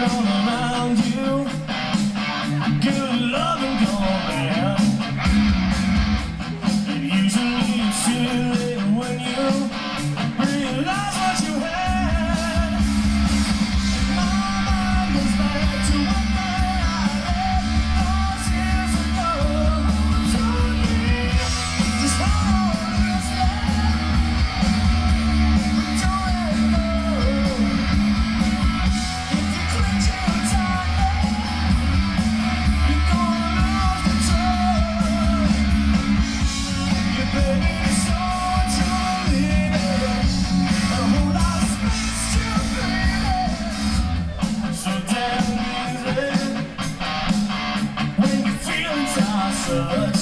down. sucks.